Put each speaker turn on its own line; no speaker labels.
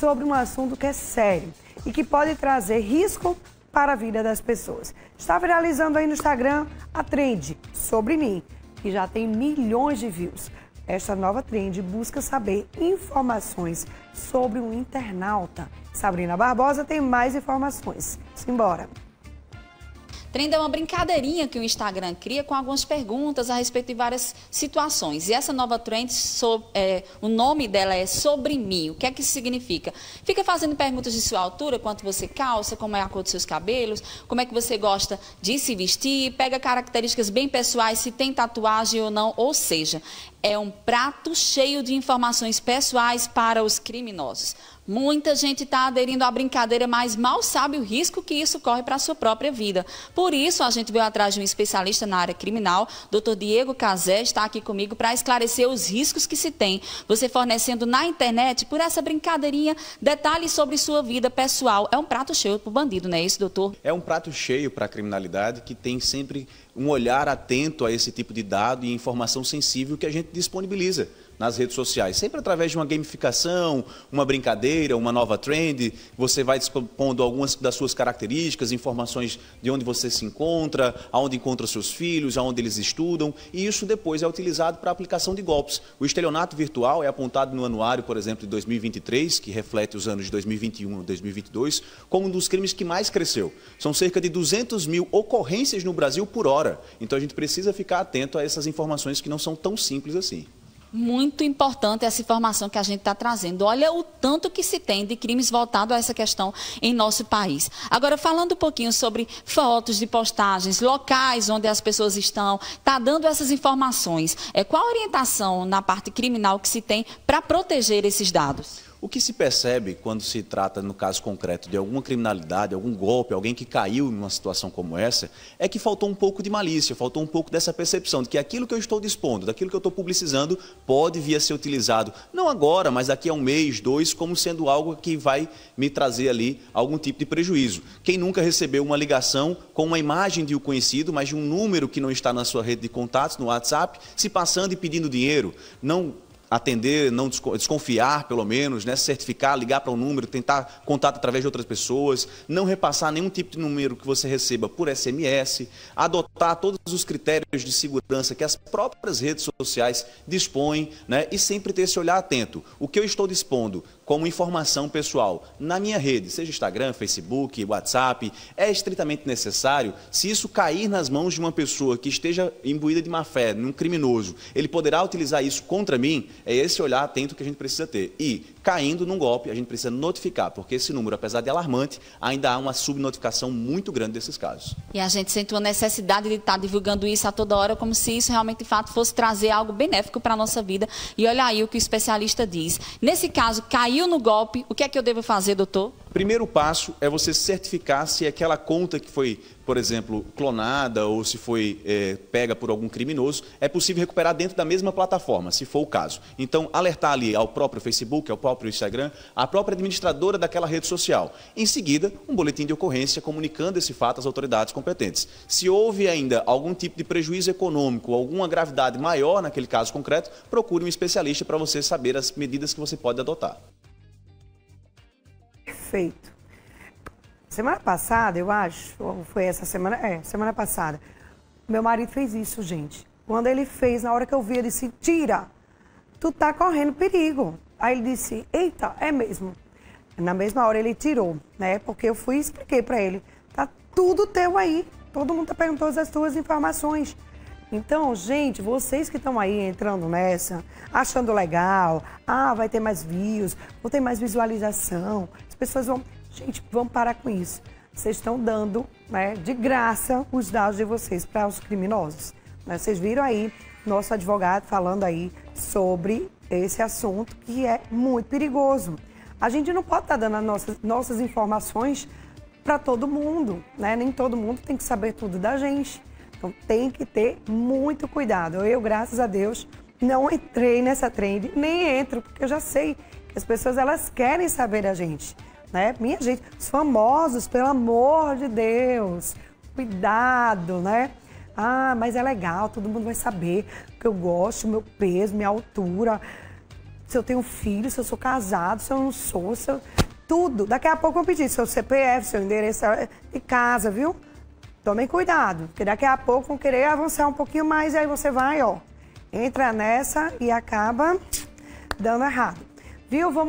sobre um assunto que é sério e que pode trazer risco para a vida das pessoas. Está viralizando aí no Instagram a trend sobre mim, que já tem milhões de views. Esta nova trend busca saber informações sobre um internauta. Sabrina Barbosa tem mais informações. Simbora!
Trend é uma brincadeirinha que o Instagram cria com algumas perguntas a respeito de várias situações. E essa nova trend, so, é, o nome dela é Sobre Mim. O que é que isso significa? Fica fazendo perguntas de sua altura, quanto você calça, como é a cor dos seus cabelos, como é que você gosta de se vestir, pega características bem pessoais, se tem tatuagem ou não. Ou seja, é um prato cheio de informações pessoais para os criminosos. Muita gente está aderindo à brincadeira, mas mal sabe o risco que isso corre para a sua própria vida. Por isso, a gente veio atrás de um especialista na área criminal, Dr. Diego Cazé, está aqui comigo para esclarecer os riscos que se tem. Você fornecendo na internet, por essa brincadeirinha, detalhes sobre sua vida pessoal. É um prato cheio para o bandido, não é isso, doutor?
É um prato cheio para a criminalidade que tem sempre um olhar atento a esse tipo de dado e informação sensível que a gente disponibiliza nas redes sociais, sempre através de uma gamificação, uma brincadeira, uma nova trend, você vai expondo algumas das suas características, informações de onde você se encontra, aonde encontra seus filhos, aonde eles estudam, e isso depois é utilizado para aplicação de golpes. O estelionato virtual é apontado no anuário, por exemplo, de 2023, que reflete os anos de 2021 e 2022, como um dos crimes que mais cresceu. São cerca de 200 mil ocorrências no Brasil por hora. Então a gente precisa ficar atento a essas informações que não são tão simples assim
muito importante essa informação que a gente está trazendo. Olha o tanto que se tem de crimes voltados a essa questão em nosso país. Agora, falando um pouquinho sobre fotos de postagens, locais onde as pessoas estão, está dando essas informações. É, qual a orientação na parte criminal que se tem para proteger esses dados?
O que se percebe quando se trata, no caso concreto, de alguma criminalidade, algum golpe, alguém que caiu numa situação como essa, é que faltou um pouco de malícia, faltou um pouco dessa percepção de que aquilo que eu estou dispondo, daquilo que eu estou publicizando, pode vir a ser utilizado, não agora, mas daqui a um mês, dois, como sendo algo que vai me trazer ali algum tipo de prejuízo. Quem nunca recebeu uma ligação com uma imagem de um conhecido, mas de um número que não está na sua rede de contatos, no WhatsApp, se passando e pedindo dinheiro, não atender, não desconfiar, pelo menos, né? certificar, ligar para um número, tentar contato através de outras pessoas, não repassar nenhum tipo de número que você receba por SMS, adotar todos os critérios de segurança que as próprias redes sociais dispõem né? e sempre ter esse olhar atento. O que eu estou dispondo como informação pessoal na minha rede, seja Instagram, Facebook, WhatsApp, é estritamente necessário. Se isso cair nas mãos de uma pessoa que esteja imbuída de má fé, num criminoso, ele poderá utilizar isso contra mim, é esse olhar atento que a gente precisa ter. E, caindo num golpe, a gente precisa notificar, porque esse número, apesar de alarmante, ainda há uma subnotificação muito grande desses casos.
E a gente sente uma necessidade de estar divulgando isso a toda hora, como se isso realmente, de fato, fosse trazer algo benéfico para a nossa vida. E olha aí o que o especialista diz. Nesse caso, caiu no golpe, o que é que eu devo fazer, doutor?
Primeiro passo é você certificar se aquela conta que foi, por exemplo, clonada ou se foi é, pega por algum criminoso, é possível recuperar dentro da mesma plataforma, se for o caso. Então, alertar ali ao próprio Facebook, ao próprio Instagram, à própria administradora daquela rede social. Em seguida, um boletim de ocorrência comunicando esse fato às autoridades competentes. Se houve ainda algum tipo de prejuízo econômico, alguma gravidade maior naquele caso concreto, procure um especialista para você saber as medidas que você pode adotar
feito. Semana passada, eu acho, ou foi essa semana? É, semana passada. Meu marido fez isso, gente. Quando ele fez, na hora que eu vi, ele disse: Tira, tu tá correndo perigo. Aí ele disse: Eita, é mesmo. Na mesma hora ele tirou, né? Porque eu fui e expliquei para ele: Tá tudo teu aí. Todo mundo tá perguntando as tuas informações. Então, gente, vocês que estão aí entrando nessa, achando legal, ah, vai ter mais views, vou ter mais visualização, pessoas vão. Gente, vamos parar com isso. Vocês estão dando né, de graça os dados de vocês para os criminosos. Né? Vocês viram aí nosso advogado falando aí sobre esse assunto que é muito perigoso. A gente não pode estar tá dando as nossas, nossas informações para todo mundo, né? Nem todo mundo tem que saber tudo da gente. Então tem que ter muito cuidado. Eu, graças a Deus, não entrei nessa trend, nem entro, porque eu já sei que as pessoas elas querem saber da gente né? Minha gente, os famosos, pelo amor de Deus, cuidado, né? Ah, mas é legal, todo mundo vai saber que eu gosto, meu peso, minha altura. se eu tenho filho, se eu sou casado, se eu não sou, se eu... tudo. Daqui a pouco eu pedir seu CPF, seu endereço de casa, viu? Tomem cuidado, porque daqui a pouco vão querer avançar um pouquinho mais e aí você vai, ó, entra nessa e acaba dando errado. Viu? Vamos